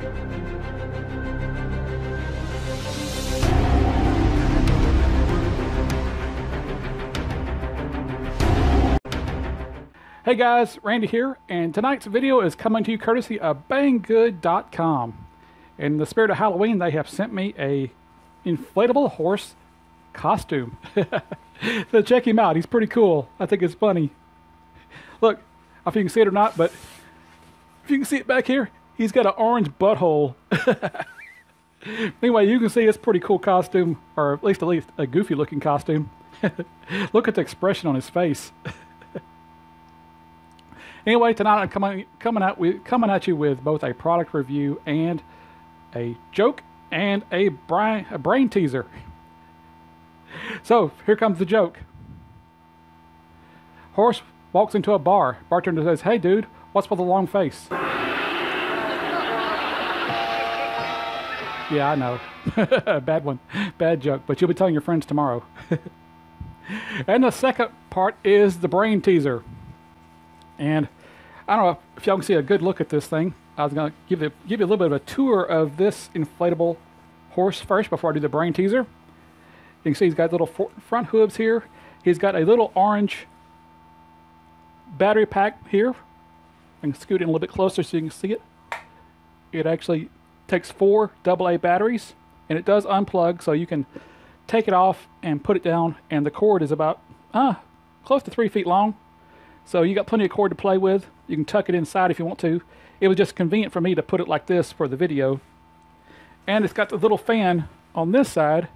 Hey guys, Randy here, and tonight's video is coming to you courtesy of Banggood.com. In the spirit of Halloween, they have sent me a inflatable horse costume. so check him out, he's pretty cool. I think it's funny. Look, if you can see it or not, but if you can see it back here, he's got an orange butthole. anyway, you can see it's pretty cool costume, or at least at least a goofy looking costume. Look at the expression on his face. Anyway, tonight I'm coming coming out with coming at you with both a product review and a joke and a brain a brain teaser. So here comes the joke. Horse walks into a bar. Bartender says, "Hey, dude, what's with the long face?" Yeah, I know. Bad one. Bad joke. But you'll be telling your friends tomorrow. and the second part is the brain teaser. And I don't know if y'all can see a good look at this thing. I was going to give you, give you a little bit of a tour of this inflatable horse first before I do the brain teaser. You can see he's got little front hooves here. He's got a little orange battery pack here. I can scoot in a little bit closer so you can see it. It actually takes four AA batteries and it does unplug so you can take it off and put it down and the cord is about uh, close to three feet long so you got plenty of cord to play with. You can tuck it inside if you want to. It was just convenient for me to put it like this for the video. And it's got the little fan on this side.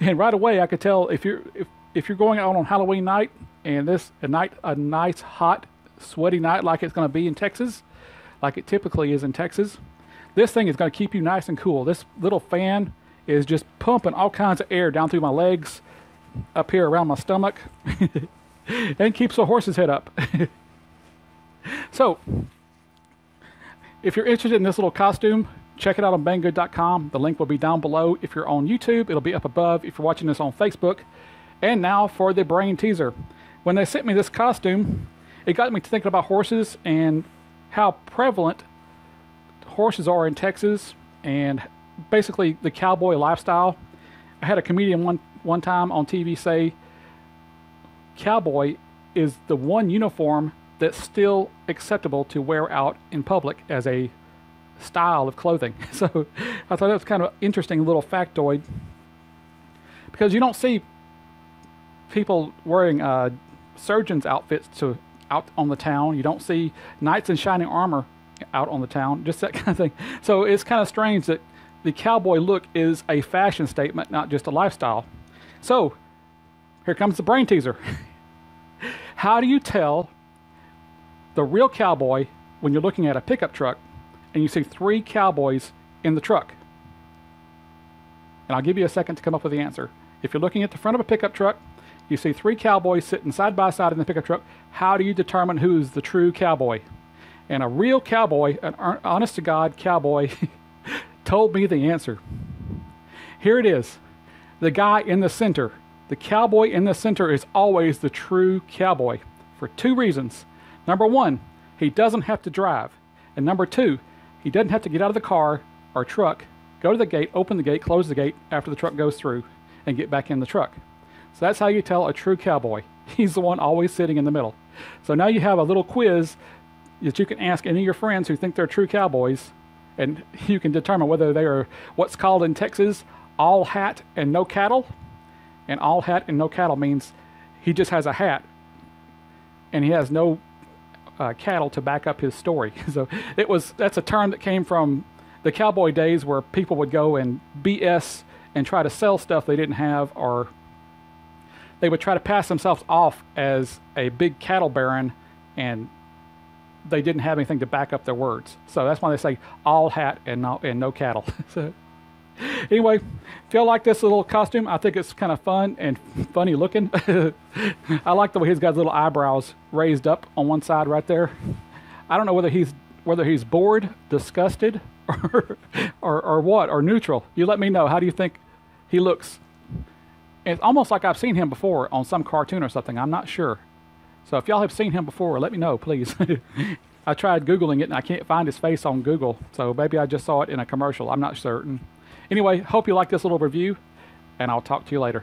And right away I could tell if you're if, if you're going out on Halloween night and this a night a nice hot sweaty night like it's going to be in Texas, like it typically is in Texas, this thing is going to keep you nice and cool. This little fan is just pumping all kinds of air down through my legs, up here around my stomach. and keeps the horse's head up. so, if you're interested in this little costume, check it out on banggood.com. The link will be down below. If you're on YouTube, it'll be up above. If you're watching this on Facebook. And now for the brain teaser. When they sent me this costume, it got me thinking about horses and how prevalent horses are in Texas and basically the cowboy lifestyle. I had a comedian one one time on TV say cowboy is the one uniform that's still acceptable to wear out in public as a style of clothing. So I thought that was kind of interesting little factoid because you don't see people wearing uh, surgeons outfits to out on the town. You don't see knights in shining armor out on the town, just that kind of thing. So it's kind of strange that the cowboy look is a fashion statement, not just a lifestyle. So here comes the brain teaser. How do you tell the real cowboy when you're looking at a pickup truck and you see three cowboys in the truck? And I'll give you a second to come up with the answer. If you're looking at the front of a pickup truck, you see three cowboys sitting side by side in the pickup truck. How do you determine who's the true cowboy? And a real cowboy, an honest to God cowboy, told me the answer. Here it is the guy in the center the cowboy in the center is always the true cowboy for two reasons. Number one, he doesn't have to drive. And number two, he doesn't have to get out of the car or truck, go to the gate, open the gate, close the gate after the truck goes through, and get back in the truck. So that's how you tell a true cowboy. He's the one always sitting in the middle. So now you have a little quiz that you can ask any of your friends who think they're true cowboys, and you can determine whether they are what's called in Texas all hat and no cattle, and all hat and no cattle means he just has a hat and he has no uh, cattle to back up his story. so it was that's a term that came from the cowboy days where people would go and BS and try to sell stuff they didn't have or they would try to pass themselves off as a big cattle baron and they didn't have anything to back up their words. So that's why they say all hat and no, and no cattle. so anyway, if y'all like this little costume, I think it's kind of fun and funny looking. I like the way he's got his little eyebrows raised up on one side right there. I don't know whether he's whether he's bored, disgusted, or, or, or what, or neutral. You let me know. How do you think he looks? It's almost like I've seen him before on some cartoon or something. I'm not sure. So if y'all have seen him before, let me know, please. I tried Googling it and I can't find his face on Google. So maybe I just saw it in a commercial. I'm not certain. Anyway, hope you like this little review, and I'll talk to you later.